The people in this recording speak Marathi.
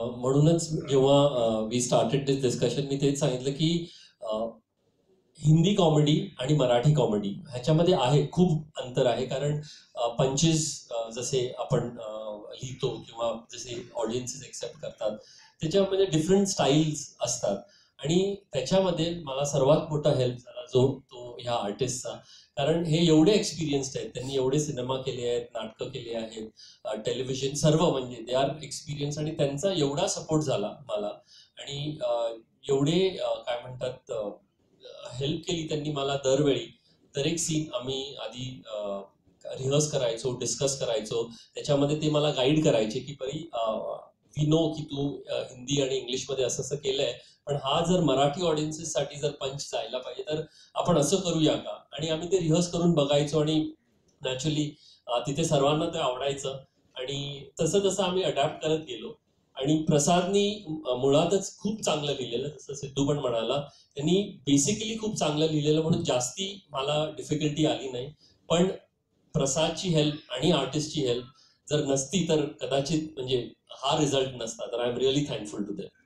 म्हणूनच जेव्हा वी स्टार्टेड दिस डिस्कशन मी तेच सांगितलं की हिंदी कॉमेडी आणि मराठी कॉमेडी ह्याच्यामध्ये आहे खूप अंतर आहे. कारण पंचेस जसे आपण लिहितो किंवा जसे ऑडियन्सेस एक्सेप्ट करतात त्याच्यामध्ये डिफरंट स्टाईल्स असतात. आणि त्याच्यामध्ये मला सर्वात मोठा हेल्प झाला जो तो ह्या आर्टिस्टचा कारण हे एवढे एक्सपिरियन्स्ड आहेत त्यांनी एवढे सिनेमा केले आहेत नाटकं केले आहेत टेलिव्हिजन सर्व म्हणजे दे आर एक्सपिरियन्स आणि त्यांचा एवढा सपोर्ट झाला मला. आणि एवढे काय म्हणतात हेल्प केली त्यांनी मला दरवेळी. दर एक सीन आम्ही आधी रिहर्स करायचो डिस्कस करायचो. त्याच्यामध्ये ते मला गाईड करायचे की परी वी नो की तू हिंदी आणि इंग्लिशमध्ये असं असं केलंय पण हा जर मराठी ऑडियन्सेससाठी जर पंच जायला पाहिजे तर आपण असं करूया का? आणि आम्ही ते रिहर्स करून बघायचो आणि नॅचरली तिथे सर्वांना ते आवडायचं. आणि तसं तसं आम्ही अडॅप्ट करत गेलो. आणि प्रसादनी मुळातच खूप चांगलं लिहिलेलं जसं सिद्धू पण म्हणाला त्यांनी बेसिकली खूप चांगलं लिहिलेलं म्हणून जास्ती मला डिफिकल्टी आली नाही. पण प्रसादची हेल्प आणि आर्टिस्टची हेल्प जर नसती तर कदाचित म्हणजे हा रिझल्ट नसता तर I am really thankful to that